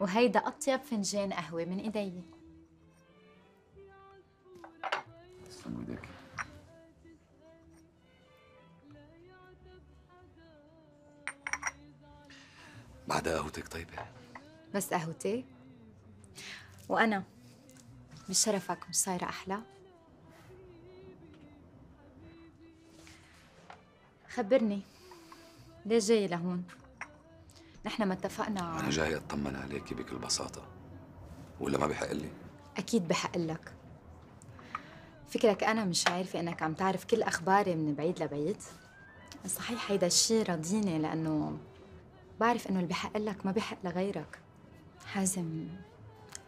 وهيدا أطيب فنجان قهوة من إيدي. تسلم ايديك بعدها قهوتك طيبة. بس قهوتي. وأنا بشرفك مش صايرة أحلى. خبرني ليش جاي لهون؟ نحن ما اتفقنا. أنا جاي أطمن عليكي بكل بساطة. ولا ما بحق لي؟ أكيد بحق لك. فكرك أنا مش عارفة إنك عم تعرف كل أخباري من بعيد لبعيد. صحيح هيدا الشيء راضيني لأنه بعرف إنه اللي بحق لك ما بحق لغيرك. حازم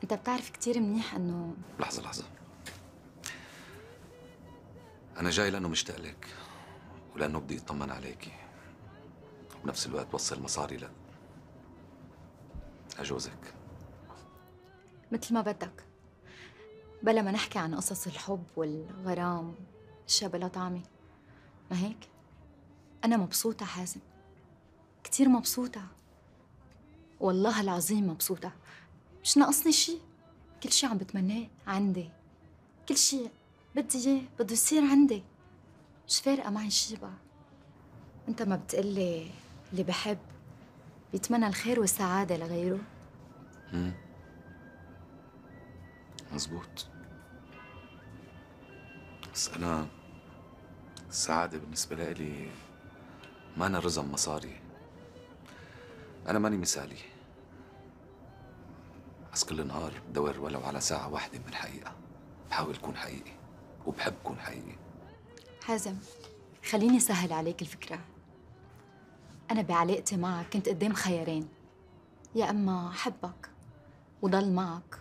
أنت بتعرف كتير منيح إنه لحظة لحظة. أنا جاي لأنه مشتاق لك ولأنه بدي أطمن عليكي وبنفس الوقت وصل مصاري ل أجوزك مثل ما بدك. بلا ما نحكي عن قصص الحب والغرام اشياء بلا طعمة ما هيك؟ أنا مبسوطة حازم. كتير مبسوطة. والله العظيم مبسوطة. مش ناقصني شي؟ كل شي عم بتمناه عندي. كل شي بدي إياه بده يصير عندي. مش فارقة معي شي بقى. أنت ما بتقلي اللي بحب. بيتمنى الخير والسعادة لغيره. مزبوط بس أنا السعادة بالنسبة لإلي ما أنا رزم مصاري. أنا ماني مثالي. بس كل نهار بدور ولو على ساعة واحدة من الحقيقة بحاول أكون حقيقي وبحب أكون حقيقي. حازم خليني سهل عليك الفكرة. أنا بعلاقتي معك كنت قدام خيارين. يا أما أحبك وضل معك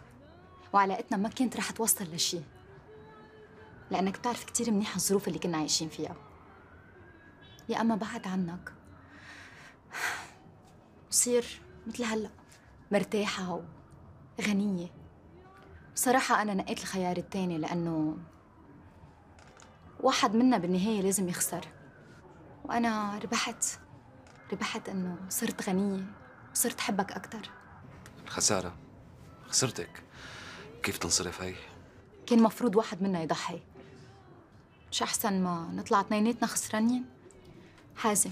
وعلاقتنا ما كانت رح توصل لشي. لأنك بتعرف كتير منيح الظروف اللي كنا عايشين فيها. يا أما بعد عنك. بصير مثل هلأ مرتاحة وغنية. بصراحة أنا نقيت الخيار التاني لأنه واحد منا بالنهاية لازم يخسر. وأنا ربحت. ربحت إنه صرت غنية وصرت حبك أكتر. الخسارة خسرتك. كيف تنصرف هي؟ كان مفروض واحد منا يضحي. مش أحسن ما نطلع اثنيناتنا خسرانين؟ حازم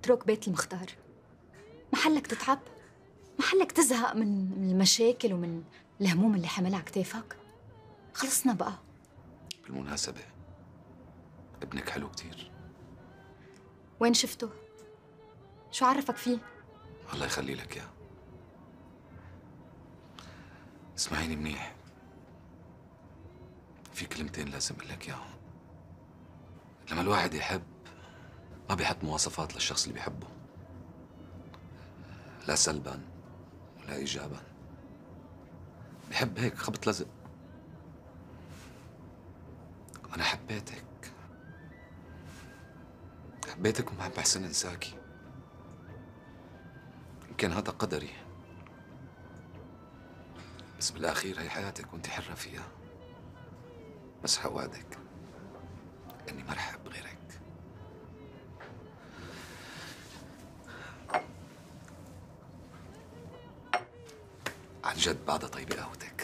اترك بيت المختار. محلك تتعب؟ محلك تزهق من المشاكل ومن الهموم اللي حملها كتافك؟ خلصنا بقى. بالمناسبة ابنك حلو كتير. وين شفته؟ شو عرفك فيه؟ الله يخلي لك اياه اسمعيني منيح. في كلمتين لازم أقول لك إياهم. لما الواحد يحب ما بيحط مواصفات للشخص اللي بيحبه. لا سلبا ولا ايجابا. بحب هيك خبط لزق. أنا حبيتك. حبيتك وما بحسن إنساكي. يمكن هذا قدري. بس بالأخير هي حياتك وأنت حرة فيها. بس حوعدك إني ما رح غيرك. عن جد بعدها طيبه قهوتك.